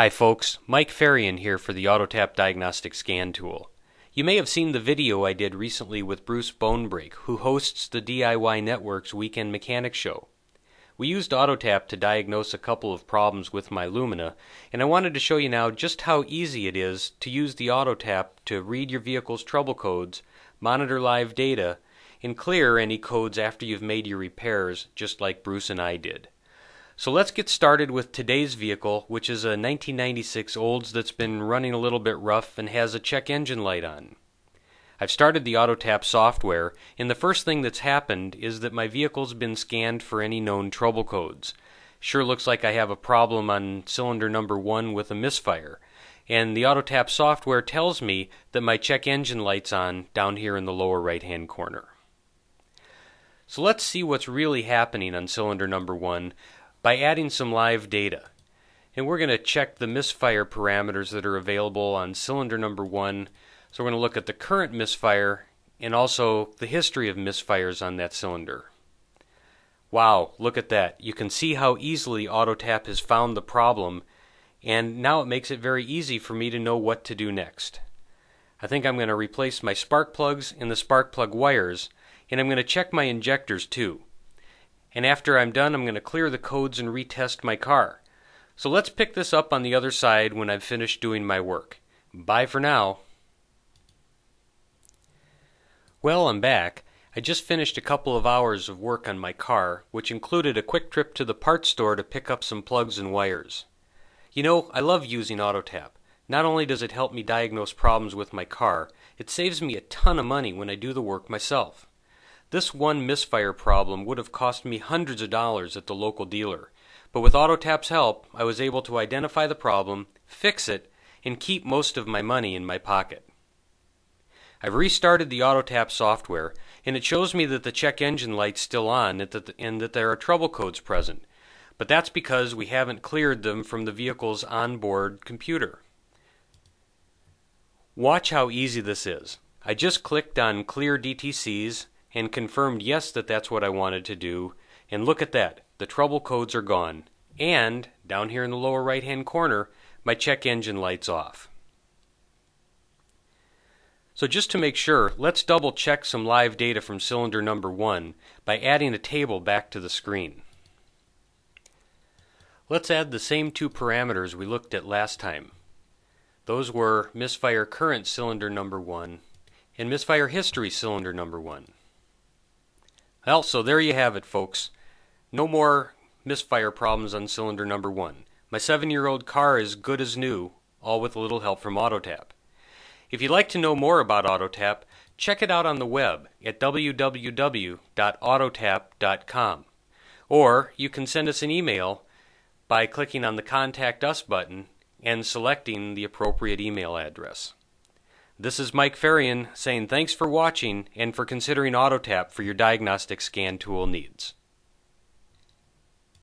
Hi folks, Mike Farian here for the AutoTap Diagnostic Scan Tool. You may have seen the video I did recently with Bruce Bonebrake, who hosts the DIY Network's Weekend Mechanics Show. We used AutoTap to diagnose a couple of problems with my Lumina, and I wanted to show you now just how easy it is to use the AutoTap to read your vehicle's trouble codes, monitor live data, and clear any codes after you've made your repairs, just like Bruce and I did. So let's get started with today's vehicle, which is a 1996 Olds that's been running a little bit rough and has a check engine light on. I've started the AutoTap software, and the first thing that's happened is that my vehicle's been scanned for any known trouble codes. Sure looks like I have a problem on cylinder number one with a misfire, and the AutoTap software tells me that my check engine light's on down here in the lower right hand corner. So let's see what's really happening on cylinder number one by adding some live data. And we're going to check the misfire parameters that are available on cylinder number one. So we're going to look at the current misfire and also the history of misfires on that cylinder. Wow, look at that. You can see how easily AutoTap has found the problem, and now it makes it very easy for me to know what to do next. I think I'm going to replace my spark plugs and the spark plug wires, and I'm going to check my injectors too and after I'm done, I'm going to clear the codes and retest my car. So let's pick this up on the other side when I've finished doing my work. Bye for now. Well, I'm back. I just finished a couple of hours of work on my car, which included a quick trip to the parts store to pick up some plugs and wires. You know, I love using AutoTap. Not only does it help me diagnose problems with my car, it saves me a ton of money when I do the work myself. This one misfire problem would have cost me hundreds of dollars at the local dealer, but with AutoTap's help, I was able to identify the problem, fix it, and keep most of my money in my pocket. I've restarted the AutoTap software, and it shows me that the check engine light's still on and that there are trouble codes present, but that's because we haven't cleared them from the vehicle's onboard computer. Watch how easy this is. I just clicked on Clear DTCs and confirmed yes that that's what I wanted to do. And look at that, the trouble codes are gone. And down here in the lower right hand corner, my check engine light's off. So just to make sure, let's double check some live data from cylinder number 1 by adding a table back to the screen. Let's add the same two parameters we looked at last time. Those were misfire current cylinder number 1 and misfire history cylinder number 1. Well, so there you have it, folks. No more misfire problems on cylinder number one. My seven year old car is good as new, all with a little help from AutoTap. If you'd like to know more about AutoTap, check it out on the web at www.autotap.com. Or you can send us an email by clicking on the Contact Us button and selecting the appropriate email address. This is Mike Farian saying thanks for watching and for considering AutoTap for your diagnostic scan tool needs.